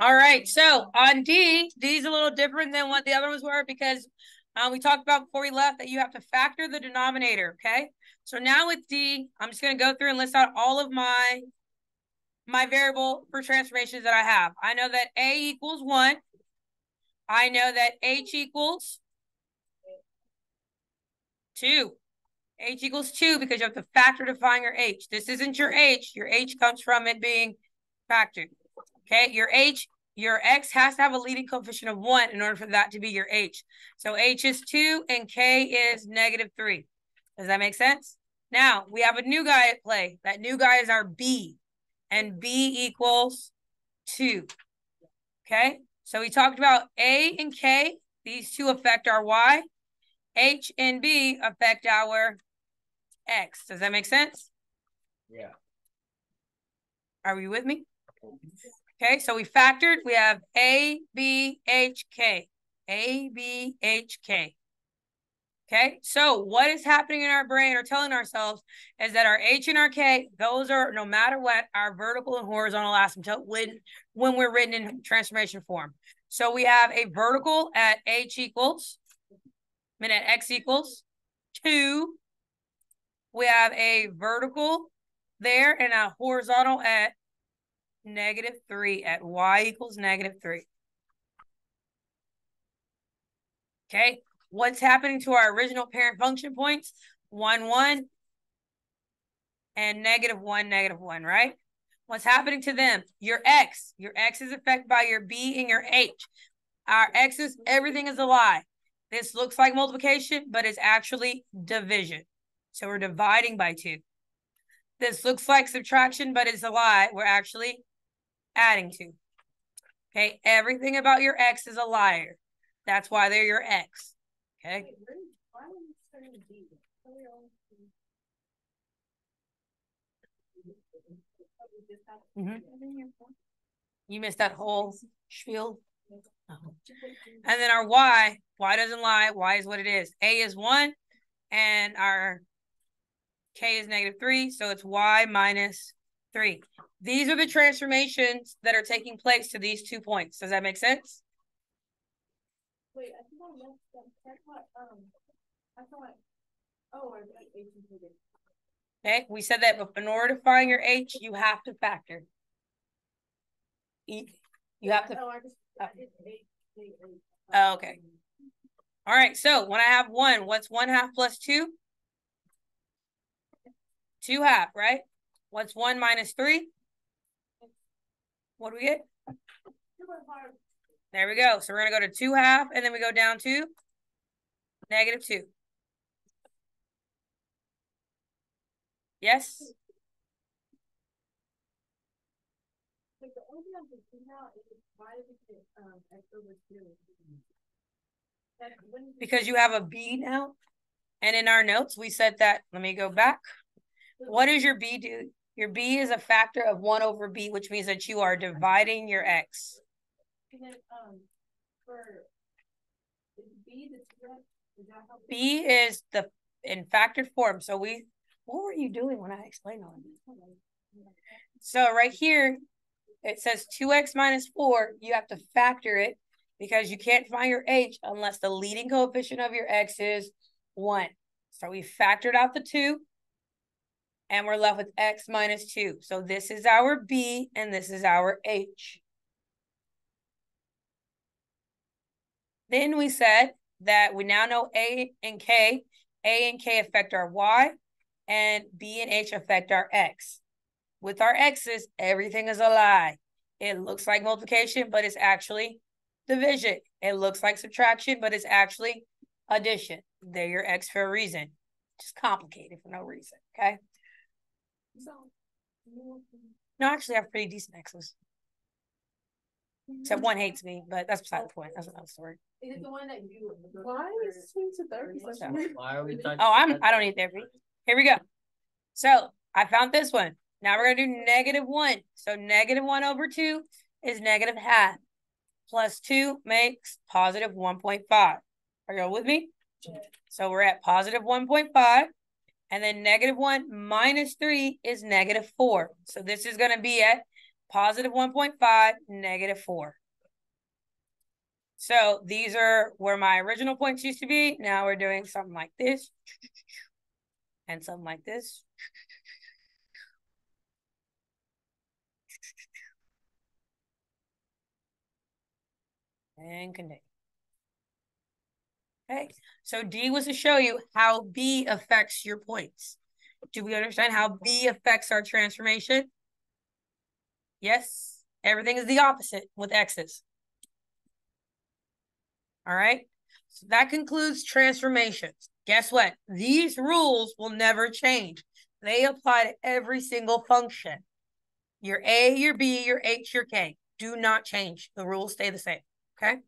All right, so on D, D is a little different than what the other ones were because uh, we talked about before we left that you have to factor the denominator, okay? So now with D, I'm just going to go through and list out all of my my variable for transformations that I have. I know that A equals 1. I know that H equals 2. H equals 2 because you have to factor define your H. This isn't your H. Your H comes from it being factored. Okay, your H, your X has to have a leading coefficient of 1 in order for that to be your H. So H is 2 and K is negative 3. Does that make sense? Now, we have a new guy at play. That new guy is our B. And B equals 2. Okay, so we talked about A and K. These two affect our Y. H and B affect our X. Does that make sense? Yeah. Are you with me? Okay, so we factored, we have A, B, H, K. A, B, H, K. Okay, so what is happening in our brain or telling ourselves is that our H and our K, those are no matter what, our vertical and horizontal asymptote when, when we're written in transformation form. So we have a vertical at H equals, I mean at X equals two. We have a vertical there and a horizontal at negative 3 at y equals negative 3. Okay, what's happening to our original parent function points? 1, 1, and negative 1, negative 1, right? What's happening to them? Your x. Your x is affected by your b and your h. Our x's, everything is a lie. This looks like multiplication, but it's actually division. So we're dividing by 2. This looks like subtraction, but it's a lie. We're actually adding to. Okay, everything about your X is a liar. That's why they're your X. Okay. Mm -hmm. You missed that whole spiel. Oh. And then our Y, Y doesn't lie. Y is what it is. A is one, and our K is negative three, so it's Y minus three. These are the transformations that are taking place to these two points. Does that make sense? Wait, I think I messed up. I thought, um, I thought, oh, I got H included. Okay, we said that in order to find your H, you have to factor. You have to. Oh, uh, oh, okay. All right, so when I have one, what's one half plus two? Two half, right? What's one minus three? What do we get? There we go. So we're going to go to 2 half, and then we go down to negative 2. Yes? Because you have a B now. And in our notes, we said that, let me go back. What does your B do? Your B is a factor of 1 over B, which means that you are dividing your X. then, um, for B, B is the in factored form. So we, what were you doing when I explained all this? So right here, it says 2x minus 4. You have to factor it because you can't find your h unless the leading coefficient of your x is 1. So we factored out the 2 and we're left with x minus 2. So this is our b, and this is our h. Then we said that we now know a and k. a and k affect our y, and b and h affect our x. With our x's, everything is a lie. It looks like multiplication, but it's actually division. It looks like subtraction, but it's actually addition. They're your x for a reason. Just complicated for no reason, okay? No, actually, I have pretty decent exes. Except one hates me, but that's beside the point. That's another story. Is it the one that you? Why is this a therapy session? Why are we talking? Oh, I'm. I don't need therapy. Here we go. So I found this one. Now we're gonna do negative one. So negative one over two is negative half. Plus two makes positive 1.5. Are you with me? So we're at positive 1.5. And then negative 1 minus 3 is negative 4. So this is going to be at positive one point five, negative four. So these are where my original points used to be. Now we're doing something like this. And something like this. And continue. Okay, so D was to show you how B affects your points. Do we understand how B affects our transformation? Yes, everything is the opposite with X's. All right, so that concludes transformations. Guess what? These rules will never change. They apply to every single function. Your A, your B, your H, your K do not change. The rules stay the same, okay?